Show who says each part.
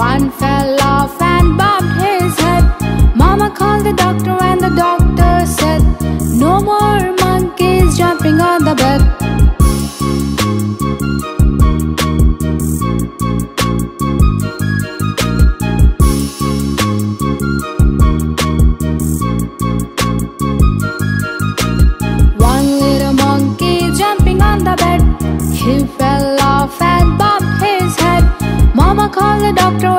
Speaker 1: One fell off and bumped his head. Mama called the doctor, and the doctor said, No more monkeys jumping on the bed. One little monkey jumping on the bed. He fell off and bumped his head. Mama called the doctor,